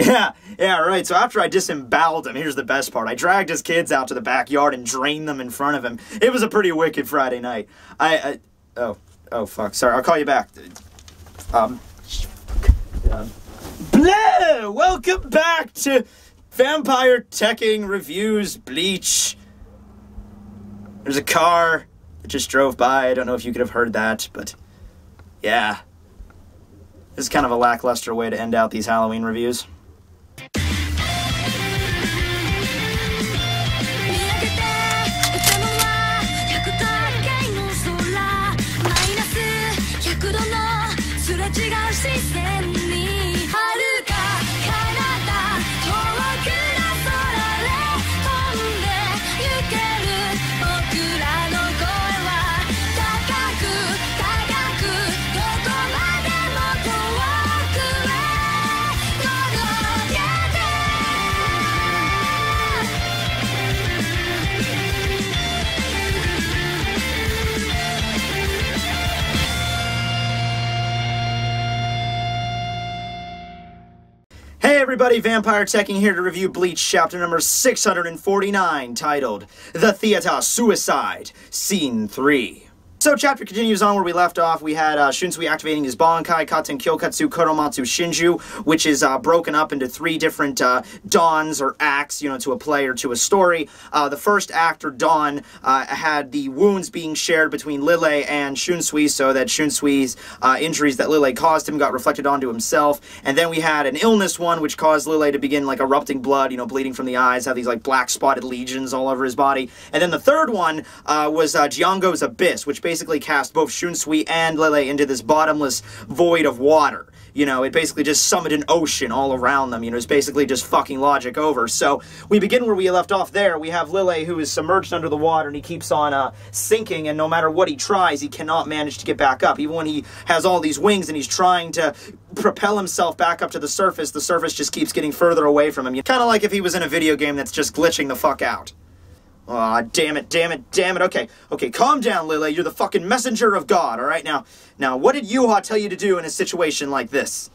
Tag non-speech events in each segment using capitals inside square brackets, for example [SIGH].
Yeah, yeah, right. So after I disemboweled him, here's the best part. I dragged his kids out to the backyard and drained them in front of him. It was a pretty wicked Friday night. I, I oh, oh, fuck. Sorry, I'll call you back. Um, um, Bleh! Welcome back to Vampire Tekking Reviews Bleach. There's a car that just drove by. I don't know if you could have heard that, but yeah. This is kind of a lackluster way to end out these Halloween reviews. Hey everybody, Vampire Tekking here to review Bleach chapter number 649, titled The Theater Suicide, Scene 3. So chapter continues on where we left off. We had uh, Shunsui activating his Bankai, Katen Kyokotsu Karamatsu Shinju, which is uh, broken up into three different uh, dawns or acts, you know, to a play or to a story. Uh, the first act or dawn uh, had the wounds being shared between Lille and Shunsui, so that Shunsui's uh, injuries that Lille caused him got reflected onto himself. And then we had an illness one, which caused Lille to begin like erupting blood, you know, bleeding from the eyes, have these like black spotted legions all over his body. And then the third one was uh, Jiango's Abyss, which basically cast both Shunsui and Lille into this bottomless void of water. You know, it basically just summoned an ocean all around them. You know, it's basically just fucking logic over. So we begin where we left off there. We have Lille who is submerged under the water and he keeps on uh, sinking, and no matter what he tries, he cannot manage to get back up. Even when he has all these wings and he's trying to propel himself back up to the surface, the surface just keeps getting further away from him. Kind of like if he was in a video game that's just glitching the fuck out. Aw, damn it, damn it, damn it. Okay, okay, calm down, Lille. You're the fucking messenger of God, alright? Now, now, what did Yuha tell you to do in a situation like this?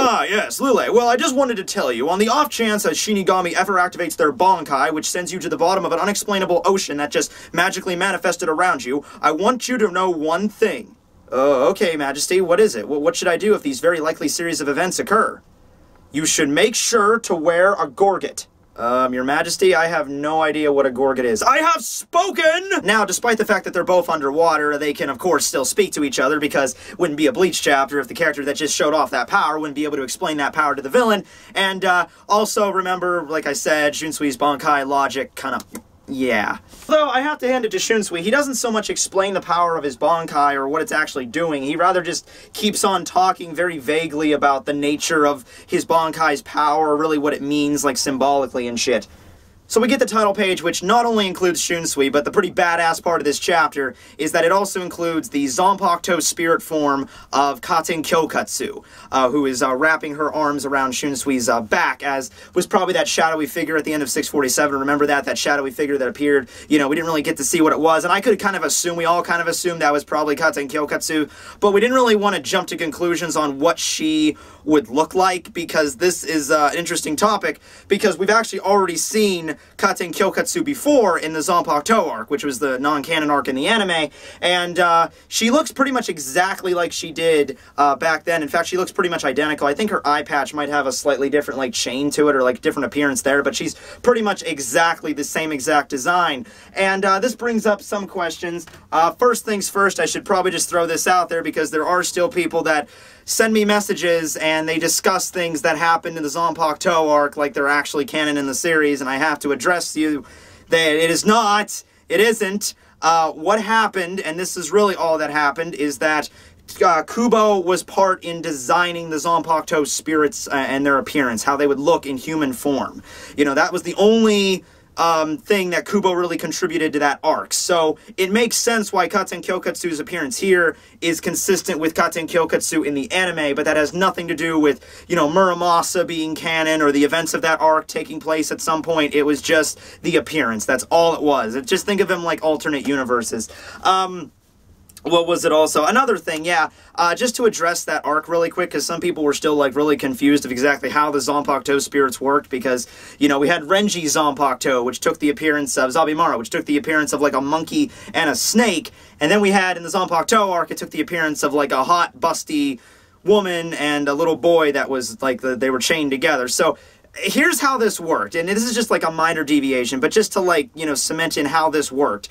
Ah, yes, Lille. Well, I just wanted to tell you, on the off chance that Shinigami ever activates their Bankai, which sends you to the bottom of an unexplainable ocean that just magically manifested around you, I want you to know one thing. Oh, okay, Majesty, what is it? Wh- What should I do if these very likely series of events occur? You should make sure to wear a gorget. Um, Your Majesty, I have no idea what a gorget is. I have spoken! Now, despite the fact that they're both underwater, they can, of course, still speak to each other because wouldn't be a Bleach chapter if the character that just showed off that power wouldn't be able to explain that power to the villain. And, uh, also remember, like I said, Shunsui's Bankai logic kind of yeah. Though I have to hand it to Shunsui, he doesn't so much explain the power of his Bankai or what it's actually doing. He rather just keeps on talking very vaguely about the nature of his Bankai's power, really what it means, like symbolically and shit. So we get the title page, which not only includes Shunsui, but the pretty badass part of this chapter is that it also includes the Zanpakuto spirit form of Katen Kyokotsu, uh, who is uh, wrapping her arms around Shunsui's uh, back, as was probably that shadowy figure at the end of 647. Remember that? That shadowy figure that appeared. You know, we didn't really get to see what it was, and I could kind of assume, we all kind of assumed that was probably Katen Kyokotsu, but we didn't really want to jump to conclusions on what she would look like, because this is uh, an interesting topic, because we've actually already seen Katen Kyokotsu before in the Zanpakuto arc, which was the non-canon arc in the anime, and uh, she looks pretty much exactly like she did uh, back then. In fact, she looks pretty much identical. I think her eye patch might have a slightly different like chain to it or like different appearance there, but she's pretty much exactly the same exact design. And uh, this brings up some questions. Uh, first things first, I should probably just throw this out there because there are still people that send me messages and they discuss things that happened in the Zanpakuto arc like they're actually canon in the series, and I have to address you that it is not, it isn't. Uh, what happened, and this is really all that happened, is that uh, Kubo was part in designing the Zanpakuto spirits uh, and their appearance, how they would look in human form. You know, that was the only um, thing that Kubo really contributed to that arc. So it makes sense why Katen Kyokotsu's appearance here is consistent with Katen Kyokotsu in the anime, but that has nothing to do with, you know, Muramasa being canon or the events of that arc taking place at some point. It was just the appearance. That's all it was. Just think of them like alternate universes. Um, what was it also? Another thing yeah uh, just to address that arc really quick because some people were still like really confused of exactly how the zanpakuto spirits worked because you know we had renji zanpakuto which took the appearance of zabimaru which took the appearance of like a monkey and a snake. And then we had in the zanpakuto arc it took the appearance of like a hot busty woman and a little boy that was like the, they were chained together. So here's how this worked. And this is just like a minor deviation but just to like you know cement in how this worked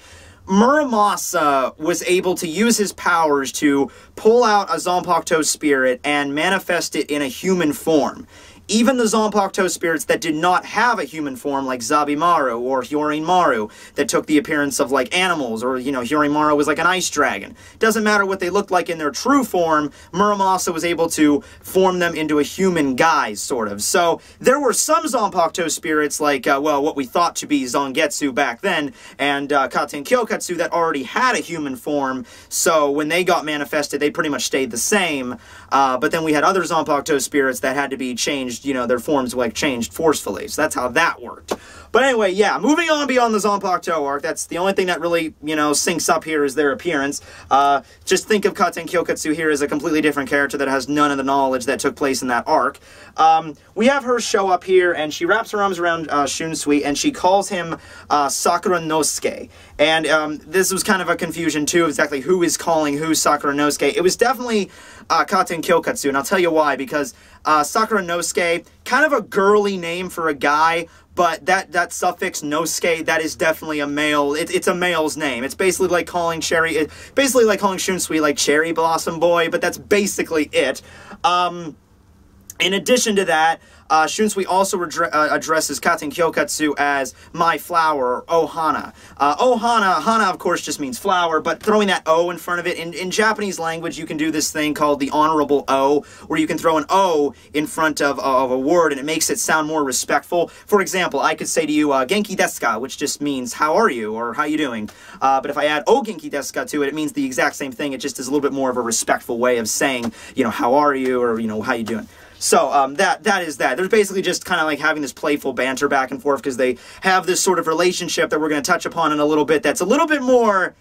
Muramasa was able to use his powers to pull out a Zanpakuto spirit and manifest it in a human form. Even the Zanpakuto spirits that did not have a human form, like Zabimaru or Hyorinmaru, that took the appearance of like animals, or you know, Hyorinmaru was like an ice dragon. Doesn't matter what they looked like in their true form, Muramasa was able to form them into a human guise, sort of. So there were some Zanpakuto spirits, like, uh, well, what we thought to be Zangetsu back then, and uh, Katen Kyokotsu that already had a human form, so when they got manifested, they pretty much stayed the same. Uh, but then we had other Zanpakuto spirits that had to be changed, you know, their forms like changed forcefully. So that's how that worked. But anyway, yeah, moving on beyond the Zanpakuto arc, that's the only thing that really, you know, syncs up here is their appearance. Uh, just think of Katen Kyokotsu here as a completely different character that has none of the knowledge that took place in that arc. Um, we have her show up here, and she wraps her arms around uh, Shunsui, and she calls him uh, Sakuranosuke. And um, this was kind of a confusion, too, exactly who is calling who Sakuranosuke. It was definitely uh, Katen Kyokotsu, and I'll tell you why, because uh, Sakuranosuke, kind of a girly name for a guy, but that, that suffix Nosuke, that is definitely a male, it, it's a male's name. It's basically like calling Cherry, it, basically like calling Shunsui like Cherry Blossom Boy, but that's basically it. Um, in addition to that, uh, Shunsui also redre- uh, addresses Katen Kyokotsu as my flower, Ohana. Uh, Ohana, Hana of course just means flower, but throwing that O in front of it, in, in Japanese language you can do this thing called the honorable O, where you can throw an O in front of, of a word and it makes it sound more respectful. For example, I could say to you, uh, Genki desu ka, which just means how are you or how you doing. Uh, but if I add O Genki desu ka to it, it means the exact same thing. It just is a little bit more of a respectful way of saying, you know, how are you or, you know, how you doing. So um, that that is that. They're basically just kind of like having this playful banter back and forth because they have this sort of relationship that we're going to touch upon in a little bit. That's a little bit more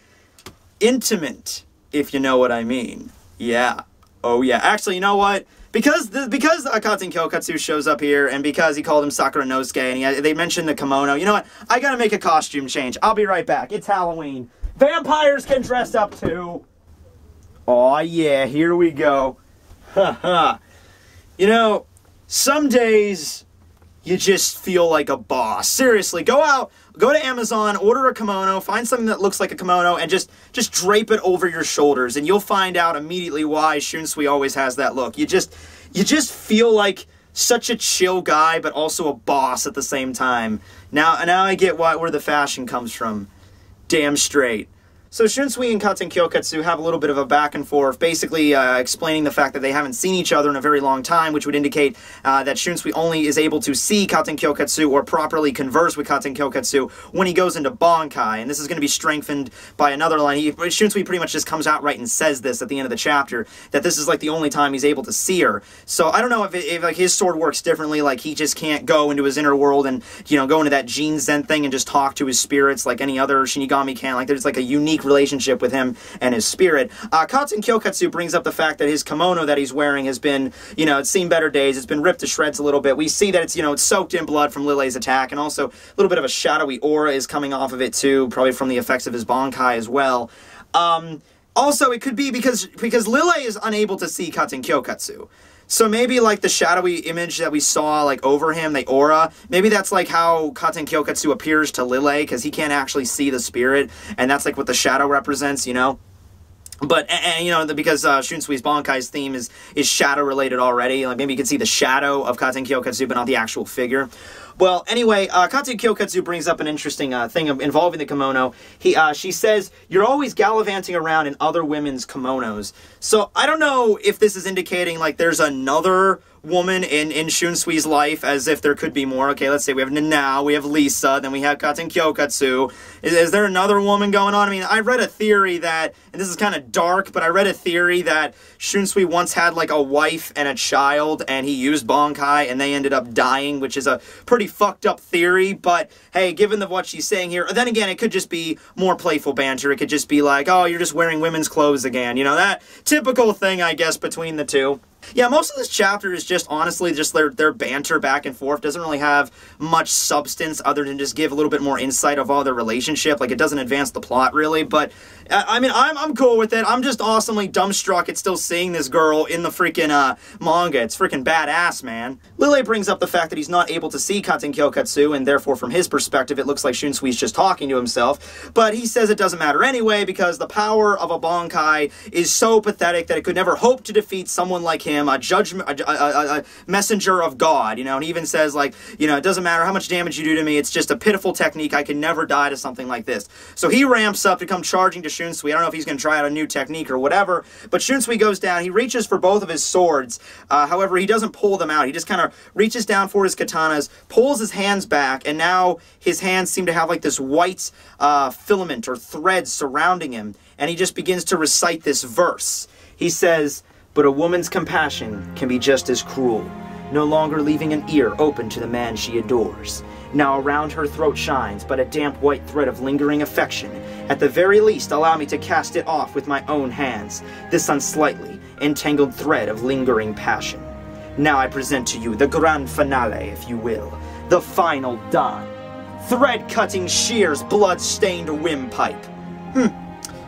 intimate, if you know what I mean. Yeah. Oh yeah. Actually, you know what? Because the, because Akaten Kyokatsu shows up here, and because he called him Sakuranosuke, and he, they mentioned the kimono. You know what? I gotta make a costume change. I'll be right back. It's Halloween. Vampires can dress up too. Oh yeah, here we go. [LAUGHS] Ha ha. You know, some days you just feel like a boss. Seriously, go out, go to Amazon, order a kimono, find something that looks like a kimono, and just just drape it over your shoulders, and you'll find out immediately why Shunsui always has that look. You just you just feel like such a chill guy, but also a boss at the same time. Now now I get why where the fashion comes from. Damn straight. So Shunsui and Katen Kyokotsu have a little bit of a back and forth, basically uh, explaining the fact that they haven't seen each other in a very long time, which would indicate uh, that Shunsui only is able to see Katen Kyokotsu or properly converse with Katen Kyokotsu when he goes into Bankai, and this is going to be strengthened by another line. He, Shunsui pretty much just comes out right and says this at the end of the chapter, that this is like the only time he's able to see her. So I don't know if, it, if like his sword works differently, like he just can't go into his inner world and, you know, go into that Jinzen thing and just talk to his spirits like any other Shinigami can. Like there's like a unique relationship with him and his spirit. Uh, Katen Kyokotsu brings up the fact that his kimono that he's wearing has been, you know, it's seen better days. It's been ripped to shreds a little bit. We see that it's, you know, it's soaked in blood from Lele's attack, and also a little bit of a shadowy aura is coming off of it too, probably from the effects of his Bankai as well. Um, also, it could be because because Lile is unable to see Katen Kyokotsu. So maybe like the shadowy image that we saw like over him, the aura, maybe that's like how Katen Kyokotsu appears to Lile because he can't actually see the spirit, and that's like what the shadow represents, you know? But and, and, you know because uh, Shunsui's Bankai's theme is is shadow related already. Like maybe you can see the shadow of Katen Kyokotsu, but not the actual figure. Well, anyway, uh, Katen Kyokotsu brings up an interesting uh, thing involving the kimono. He, uh, she says, "You're always gallivanting around in other women's kimonos." So I don't know if this is indicating like there's another woman in, in Shunsui's life as if there could be more. Okay, let's say we have Nanao, we have Lisa, then we have Katen Kyokotsu. Is, is there another woman going on? I mean, I read a theory that, and this is kind of dark, but I read a theory that Shunsui once had like a wife and a child, and he used Bankai, and they ended up dying, which is a pretty fucked up theory. But hey, given the what she's saying here, then again, it could just be more playful banter. It could just be like, oh, you're just wearing women's clothes again. You know that typical thing, I guess, between the two. Yeah, most of this chapter is just honestly just their their banter back and forth. Doesn't really have much substance other than just give a little bit more insight of all their relationship. Like it doesn't advance the plot really, but uh, I mean I'm I'm cool with it. I'm just awesomely dumbstruck at still seeing this girl in the freaking uh, manga. It's freaking badass, man. Lille brings up the fact that he's not able to see Katen Kyokotsu, and therefore from his perspective it looks like Shunsui's just talking to himself. But he says it doesn't matter anyway because the power of a Bankai is so pathetic that it could never hope to defeat someone like him him a judgment, a, a, a, messenger of God, you know, and he even says like, you know, it doesn't matter how much damage you do to me, it's just a pitiful technique. I can never die to something like this. So he ramps up to come charging to Shunsui. I don't know if he's going to try out a new technique or whatever, but Shunsui goes down. He reaches for both of his swords. Uh, however, he doesn't pull them out. He just kind of reaches down for his katanas, pulls his hands back, and now his hands seem to have like this white uh, filament or thread surrounding him. And he just begins to recite this verse. He says, but a woman's compassion can be just as cruel, no longer leaving an ear open to the man she adores. Now around her throat shines but a damp white thread of lingering affection. At the very least, allow me to cast it off with my own hands, this unsightly, entangled thread of lingering passion. Now I present to you the grand finale, if you will, the final dawn. Thread-cutting shears, blood-stained windpipe. Hmm,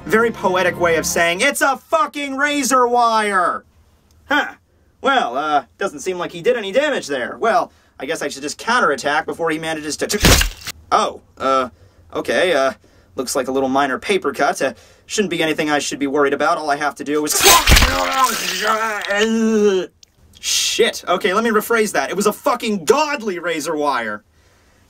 very poetic way of saying, it's a fucking razor wire! Huh. Well, uh, doesn't seem like he did any damage there. Well, I guess I should just counterattack before he manages to... Oh, uh, okay, uh, looks like a little minor paper cut. Uh, shouldn't be anything I should be worried about. All I have to do is... [LAUGHS] Shit. Okay, let me rephrase that. It was a fucking godly razor wire.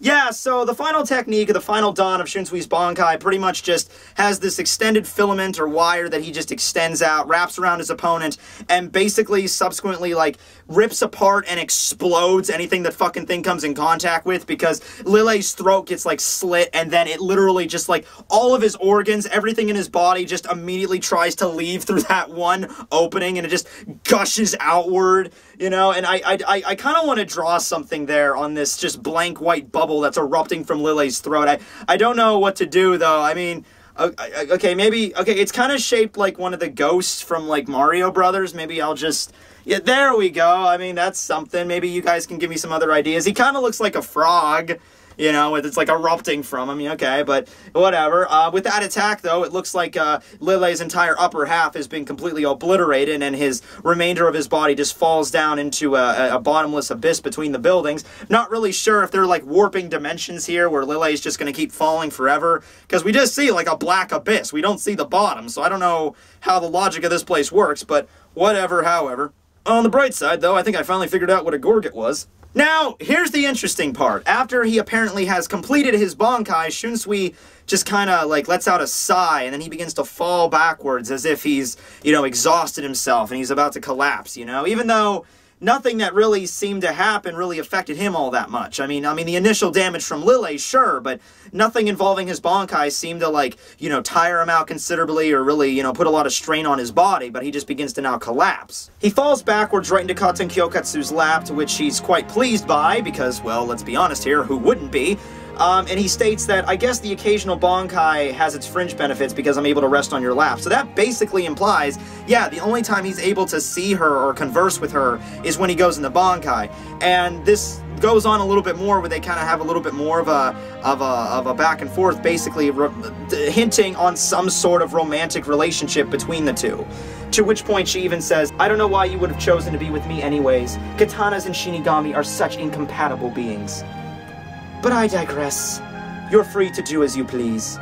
Yeah, so the final technique, of the final dawn of Shunsui's Bankai pretty much just has this extended filament or wire that he just extends out, wraps around his opponent, and basically subsequently, like, rips apart and explodes anything that fucking thing comes in contact with because Lille's throat gets, like, slit, and then it literally just, like, all of his organs, everything in his body just immediately tries to leave through that one opening, and it just gushes outward, you know? And I, I, I, I kind of want to draw something there on this just blank white bubble bubble that's erupting from Lily's throat. I, I don't know what to do, though. I mean, okay, maybe, okay, it's kind of shaped like one of the ghosts from, like, Mario Brothers. Maybe I'll just, yeah, there we go. I mean, that's something. Maybe you guys can give me some other ideas. He kind of looks like a frog you know, it's like erupting from him. Okay, but whatever. Uh, with that attack, though, it looks like uh, entire upper half has been completely obliterated, and his remainder of his body just falls down into a, a bottomless abyss between the buildings. Not really sure if they're like warping dimensions here, where Lille's just going to keep falling forever, because we just see like a black abyss. We don't see the bottom, so I don't know how the logic of this place works, but whatever, however. On the bright side, though, I think I finally figured out what a Gorget was. Now, here's the interesting part. After he apparently has completed his Bankai, Shunsui just kind of like lets out a sigh and then he begins to fall backwards as if he's, you know, exhausted himself and he's about to collapse, you know? Even though nothing that really seemed to happen really affected him all that much. I mean, I mean the initial damage from Lille, sure, but nothing involving his Bankai seemed to like, you know, tire him out considerably or really, you know, put a lot of strain on his body, but he just begins to now collapse. He falls backwards right into Katen Kyokotsu's lap, to which he's quite pleased by, because, well, let's be honest here, who wouldn't be? Um, and he states that I guess the occasional Bankai has its fringe benefits because I'm able to rest on your lap. So that basically implies, yeah, the only time he's able to see her or converse with her is when he goes in the Bankai. And this goes on a little bit more where they kind of have a little bit more of a of a of a back and forth, basically hinting on some sort of romantic relationship between the two. To which point she even says, I don't know why you would have chosen to be with me anyways. Katanas and Shinigami are such incompatible beings. But I digress. You're free to do as you please.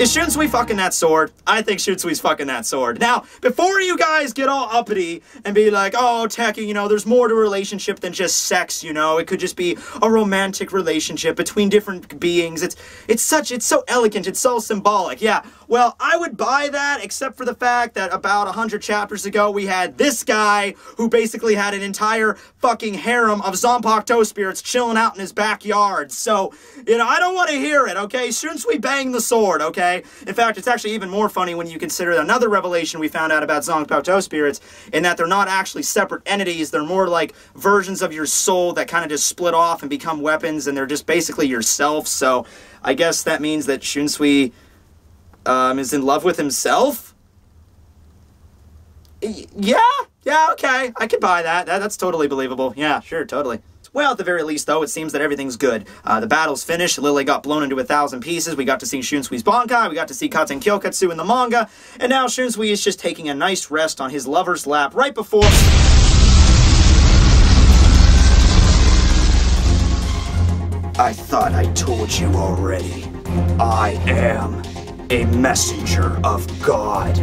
Is Shunsui fucking that sword? I think Shunsui's fucking that sword. Now, before you guys get all uppity and be like, oh, Techie, you know, there's more to a relationship than just sex, you know? It could just be a romantic relationship between different beings. It's it's such it's so elegant, it's so symbolic. Yeah. Well, I would buy that except for the fact that about 100 chapters ago we had this guy who basically had an entire fucking harem of Zanpakuto spirits chilling out in his backyard. So, you know, I don't want to hear it, okay? Shunsui bang the sword, okay? In fact, it's actually even more funny when you consider another revelation we found out about Zanpakuto spirits in that they're not actually separate entities. They're more like versions of your soul that kind of just split off and become weapons, and they're just basically yourself. So, I guess that means that Shunsui um, is in love with himself. Yeah, yeah, okay, I could buy that. that. That's totally believable. Yeah, sure, totally. Well, at the very least, though, it seems that everything's good. Uh, the battle's finished. Lily got blown into a thousand pieces. We got to see Shunsui's Bankai. We got to see Katen Kyokotsu in the manga. And now Shunsui is just taking a nice rest on his lover's lap right before. I thought I told you already. I am a messenger of God.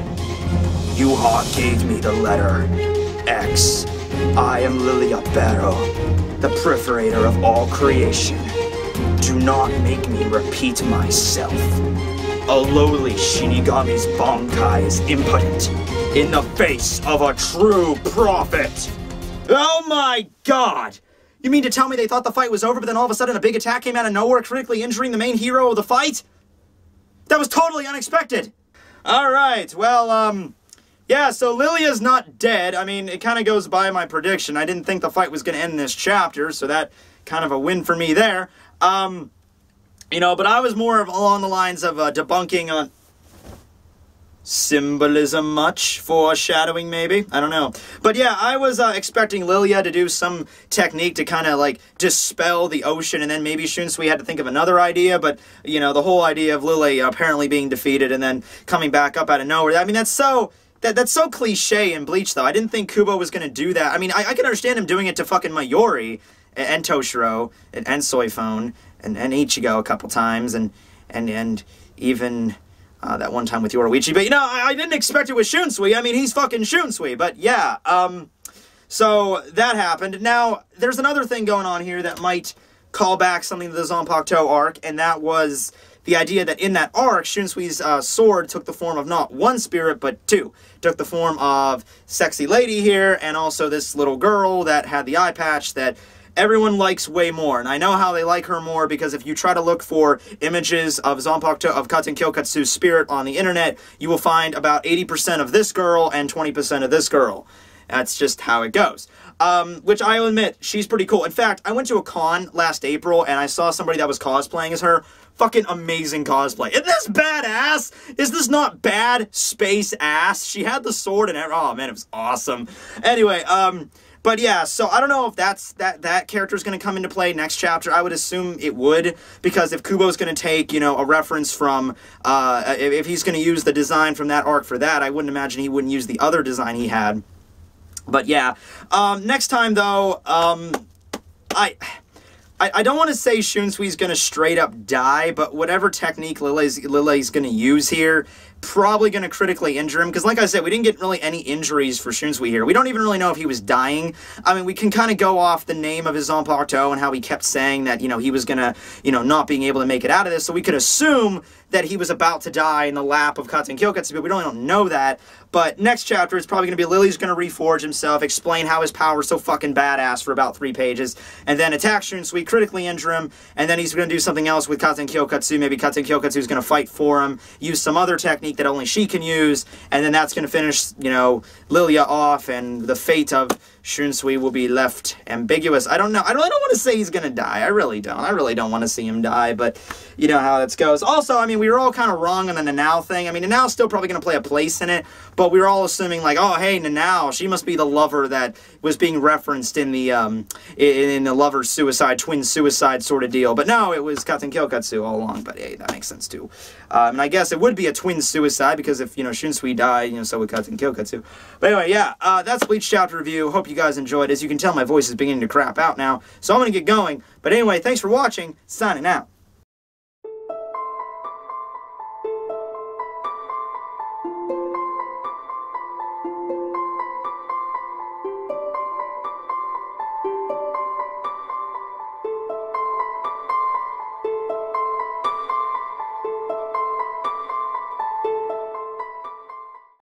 Yuha gave me the letter X. I am Lilia Barrow, the perforator of all creation. Do not make me repeat myself. A lowly Shinigami's Bankai is impotent in the face of a true prophet. Oh my god! You mean to tell me they thought the fight was over, but then all of a sudden a big attack came out of nowhere, critically injuring the main hero of the fight? That was totally unexpected. All right, well, um, yeah, so Lilia's not dead. I mean, it kind of goes by my prediction. I didn't think the fight was going to end this chapter, so that kind of a win for me there. Um, you know, but I was more of along the lines of uh, debunking on symbolism much foreshadowing maybe i don't know but yeah i was uh, expecting lilia to do some technique to kind of like dispel the ocean and then maybe shunsui had to think of another idea but you know the whole idea of lily apparently being defeated and then coming back up out of nowhere i mean that's so that, that's so cliche in bleach though i didn't think kubo was going to do that i mean I, I can understand him doing it to fucking mayuri and, and toshiro and, and soifon and, and ichigo a couple times and and and even uh, that one time with Yoruichi. But you know, I, I didn't expect it with Shunsui. I mean, he's fucking Shunsui. But yeah, um, so that happened. Now, there's another thing going on here that might call back something to the Zanpakuto arc, and that was the idea that in that arc, Shunsui's uh, sword took the form of not one spirit, but two. Took the form of sexy lady here, and also this little girl that had the eye patch that everyone likes way more. And I know how they like her more because if you try to look for images of Zanpakuto, of Katen Kyokotsu's spirit on the internet, you will find about 80% of this girl and 20% of this girl. That's just how it goes. Um, which I'll admit, she's pretty cool. In fact, I went to a con last April and I saw somebody that was cosplaying as her. Fucking amazing cosplay. Isn't this badass? Is this not bad space ass? She had the sword and. Oh man, it was awesome. Anyway, um, but yeah, so I don't know if that's that that character is going to come into play next chapter. I would assume it would because if Kubo's going to take you know a reference from uh, if, if he's going to use the design from that arc for that, I wouldn't imagine he wouldn't use the other design he had. But yeah, um, next time though, um, I. I, don't want to say Shunsui's going to straight up die, but whatever technique Lily's going to use here, probably going to critically injure him. Because, like I said, we didn't get really any injuries for Shunsui here. We don't even really know if he was dying. I mean, we can kind of go off the name of his Zanpakuto and how he kept saying that, you know, he was going to, you know, not being able to make it out of this. So we could assume that he was about to die in the lap of Katen Kyokotsu, but we really don't know that. But next chapter, it's probably going to be Lily's going to reforge himself, explain how his power is so fucking badass for about three pages, and then attack Shunsui, critically injure him, and then he's going to do something else with Katen Kyokotsu. Maybe Katen Kyokotsu is going to fight for him, use some other technique that only she can use, and then that's going to finish, you know, Lilia off, and the fate of Shunsui will be left ambiguous. I don't know. I don't, I don't want to say he's going to die. I really don't. I really don't want to see him die, but you know how that goes. Also, I mean, we were all kind of wrong on the Nanao thing. I mean, Nanao's still probably going to play a place in it, but we were all assuming like, oh, hey, Nanao, she must be the lover that was being referenced in the um in, in the lover suicide, twin suicide sort of deal. But no, it was Katen Kyokotsu all along. But hey, that makes sense too. Um, and I guess it would be a twin suicide because if you know Shunsui died, you know, so would Katen Kyokotsu. But anyway, yeah, uh, that's Bleach chapter review. Hope you guys enjoyed. As you can tell, my voice is beginning to crap out now, so I'm gonna get going. But anyway, thanks for watching. Signing out.